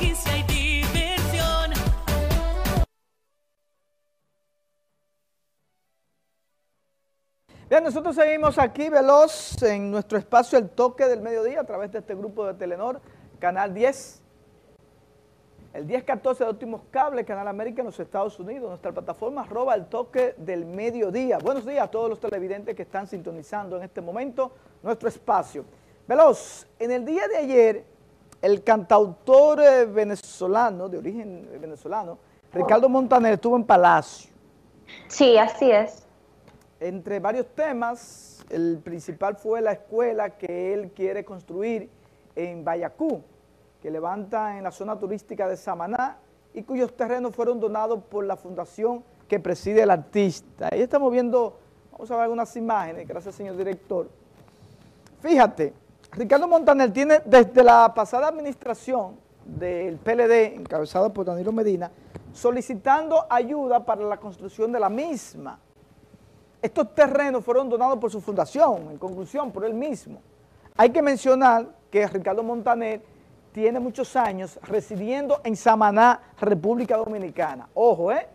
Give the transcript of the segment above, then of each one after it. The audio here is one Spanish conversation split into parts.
hay diversión. Bien, nosotros seguimos aquí veloz en nuestro espacio El Toque del Mediodía a través de este grupo de Telenor, Canal 10, el 1014 de Últimos Cables, Canal América en los Estados Unidos, nuestra plataforma arroba El Toque del Mediodía. Buenos días a todos los televidentes que están sintonizando en este momento nuestro espacio. Veloz, en el día de ayer, el cantautor eh, venezolano, de origen venezolano, Ricardo Montaner, estuvo en Palacio. Sí, así es. Entre varios temas, el principal fue la escuela que él quiere construir en Bayacú, que levanta en la zona turística de Samaná y cuyos terrenos fueron donados por la fundación que preside el artista. Ahí estamos viendo, vamos a ver algunas imágenes, gracias señor director. Fíjate, Ricardo Montaner tiene desde la pasada administración del PLD, encabezado por Danilo Medina, solicitando ayuda para la construcción de la misma. Estos terrenos fueron donados por su fundación, en conclusión, por él mismo. Hay que mencionar que Ricardo Montaner tiene muchos años residiendo en Samaná, República Dominicana. Ojo, ¿eh?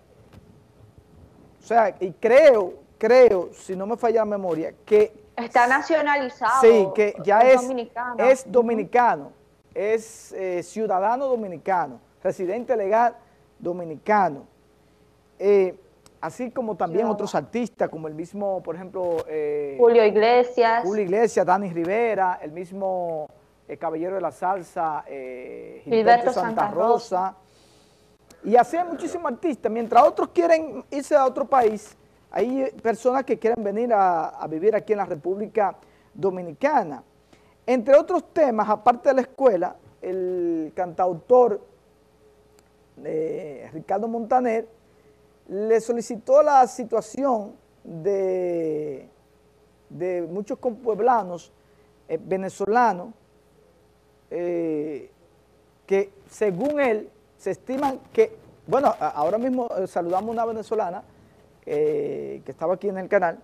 O sea, y creo, creo, si no me falla la memoria, que... Está nacionalizado. Sí, que ya es dominicano. es, dominicano, es eh, ciudadano dominicano, residente legal dominicano. Eh, así como también otros artistas, como el mismo, por ejemplo... eh, Julio Iglesias. Julio Iglesias, Dani Rivera, el mismo Caballero de la Salsa, eh, Gilberto, Gilberto Santa, Santa Rosa. Y así hay muchísimos artistas. Mientras otros quieren irse a otro país, hay personas que quieren venir a, vivir aquí en la República Dominicana. Entre otros temas, aparte de la escuela, el cantautor eh, Ricardo Montaner le solicitó la situación de, muchos compueblanos eh, venezolanos eh, que según él se estiman que, bueno, ahora mismo eh, saludamos a una venezolana eh, que estaba aquí en el canal,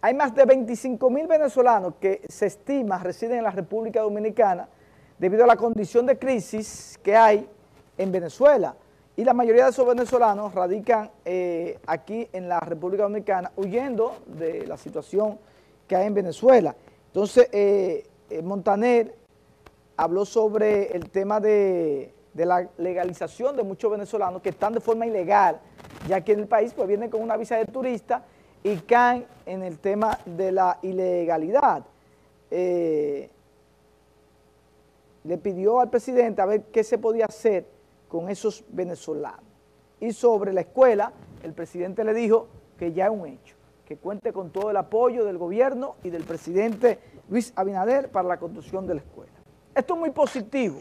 hay más de 25 mil venezolanos que se estima residen en la República Dominicana debido a la condición de crisis que hay en Venezuela. Y la mayoría de esos venezolanos radican eh, aquí en la República Dominicana huyendo de la situación que hay en Venezuela. Entonces, eh, Montaner habló sobre el tema de, de la legalización de muchos venezolanos que están de forma ilegal, ya que en el país pues vienen con una visa de turista y caen en el tema de la ilegalidad. Eh, le pidió al presidente a ver qué se podía hacer con esos venezolanos. Y sobre la escuela, el presidente le dijo que ya es un hecho, que cuente con todo el apoyo del gobierno y del presidente Luis Abinader para la construcción de la escuela. Esto es muy positivo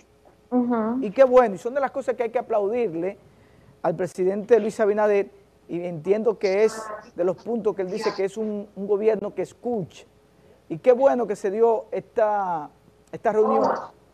y qué bueno, y son de las cosas que hay que aplaudirle al presidente Luis Abinader y entiendo que es de los puntos que él dice que es un, gobierno que escucha. Y qué bueno que se dio esta, esta reunión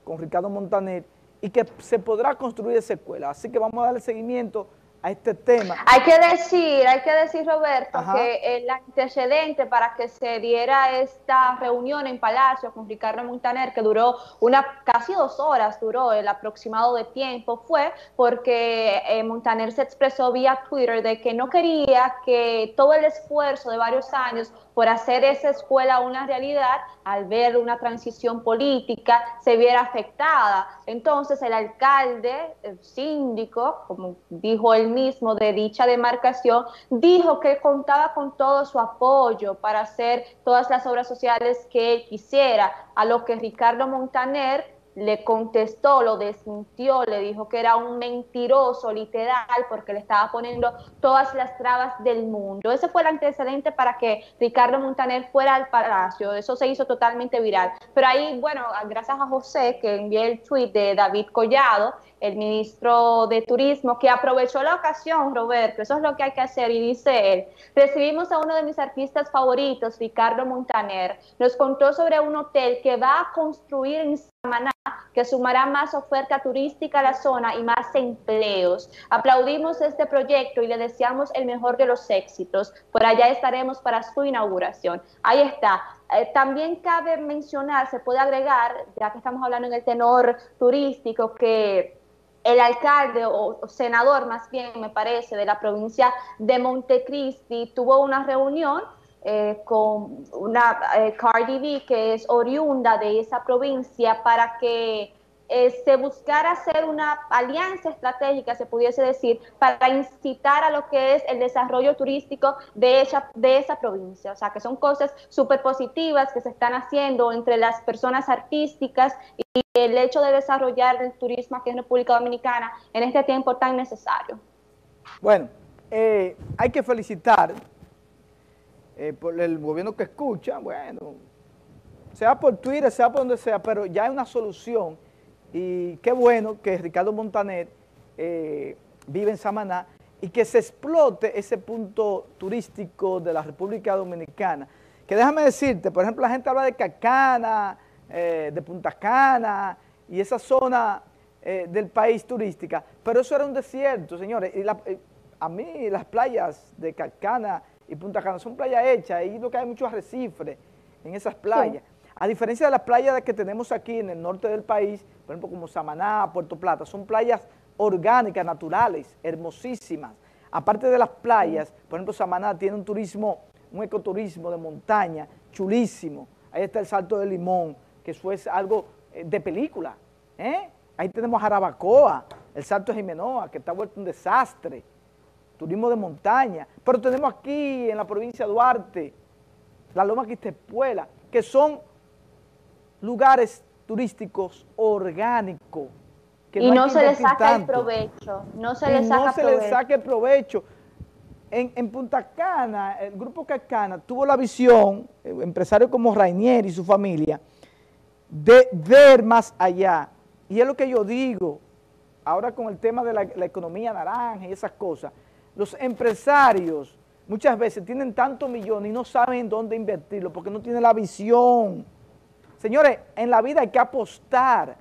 con Ricardo Montaner y que se podrá construir esa escuela. Así que vamos a darle seguimiento a este tema. Hay que decir, hay que decir, Roberto, Ajá. que el antecedente para que se diera esta reunión en Palacio con Ricardo Montaner, que duró una casi dos horas, duró el aproximado de tiempo, fue porque eh, Montaner se expresó vía Twitter de que no quería que todo el esfuerzo de varios años por hacer esa escuela una realidad, al ver una transición política, se viera afectada. Entonces el alcalde, el síndico, como dijo él mismo, de dicha demarcación, dijo que contaba con todo su apoyo para hacer todas las obras sociales que él quisiera, a lo que Ricardo Montaner le contestó, lo desmintió, le dijo que era un mentiroso literal porque le estaba poniendo todas las trabas del mundo. Ese fue el antecedente para que Ricardo Montaner fuera al palacio, eso se hizo totalmente viral. Pero ahí, bueno, gracias a José que envié el tweet de David Collado, el ministro de Turismo, que aprovechó la ocasión, Roberto, eso es lo que hay que hacer, y dice él, recibimos a uno de mis artistas favoritos, Ricardo Montaner, nos contó sobre un hotel que va a construir en Samaná, que sumará más oferta turística a la zona y más empleos. Aplaudimos este proyecto y le deseamos el mejor de los éxitos. Por allá estaremos para su inauguración. Ahí está. Eh, también cabe mencionar, se puede agregar, ya que estamos hablando en el tenor turístico, que el alcalde o, senador más bien, me parece, de la provincia de Montecristi tuvo una reunión eh, con una eh, Cardi B que es oriunda de esa provincia para que eh, se buscara hacer una alianza estratégica, se pudiese decir, para incitar a lo que es el desarrollo turístico de esa, de esa provincia. O sea, que son cosas súper positivas que se están haciendo entre las personas artísticas y el hecho de desarrollar el turismo aquí en República Dominicana en este tiempo tan necesario. Bueno, eh, hay que felicitar eh, por el gobierno que escucha, bueno, sea por Twitter, sea por donde sea, pero ya hay una solución y qué bueno que Ricardo Montaner eh, vive en Samaná y que se explote ese punto turístico de la República Dominicana. Que déjame decirte, por ejemplo, la gente habla de Cacana, eh, de Punta Cana y esa zona del país turística, pero eso era un desierto, señores. Y a mí las playas de Cacana y Punta Cana son playas hechas, y lo que hay mucho arrecife en esas playas. A diferencia de las playas que tenemos aquí en el norte del país, por ejemplo como Samaná, Puerto Plata, son playas orgánicas, naturales, hermosísimas. Aparte de las playas, por ejemplo Samaná tiene un turismo, un ecoturismo de montaña, chulísimo. Ahí está el Salto de Limón, que eso es algo eh, de película. ¿eh? Ahí tenemos Jarabacoa, el Salto de Jimenoa, que está vuelto un desastre. Turismo de montaña. Pero tenemos aquí en la provincia de Duarte, la Loma Quistepuela, que son lugares turísticos orgánicos. y no, se le saca el provecho, no se le saca no se le saque provecho. En, Punta Cana, el grupo Cacana tuvo la visión, eh, empresarios como Rainier y su familia, de ver más allá. Y es lo que yo digo, ahora con el tema de la, la economía naranja y esas cosas, los empresarios muchas veces tienen tantos millones y no saben dónde invertirlo porque no tienen la visión. Señores, en la vida hay que apostar.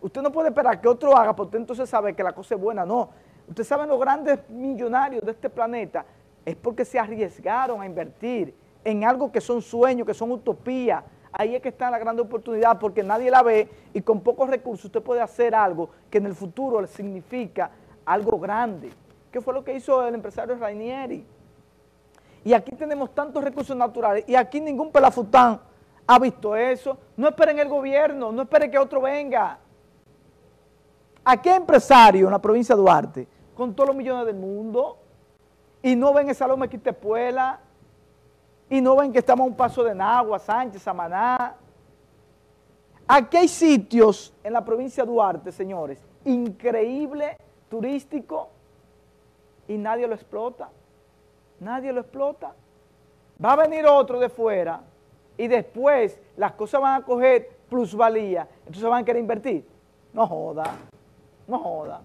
Usted no puede esperar que otro haga porque entonces sabe que la cosa es buena. No, usted sabe los grandes millonarios de este planeta es porque se arriesgaron a invertir en algo que son sueños, que son utopías. Ahí es que está la gran oportunidad porque nadie la ve y con pocos recursos usted puede hacer algo que en el futuro le significa algo grande. ¿Qué fue lo que hizo el empresario Rainieri? Y aquí tenemos tantos recursos naturales y aquí ningún pelafután ha visto eso. No esperen el gobierno, no esperen que otro venga. ¿A qué empresario en la provincia de Duarte, con todos los millones del mundo, y no ven esa loma Quitepuela, y no ven que estamos a un paso de Nagua, Sánchez, Samaná? Aquí hay sitios en la provincia de Duarte, señores, increíble, turístico, y nadie lo explota. Nadie lo explota. Va a venir otro de fuera y después las cosas van a coger plusvalía, entonces van a querer invertir. No joda, no joda.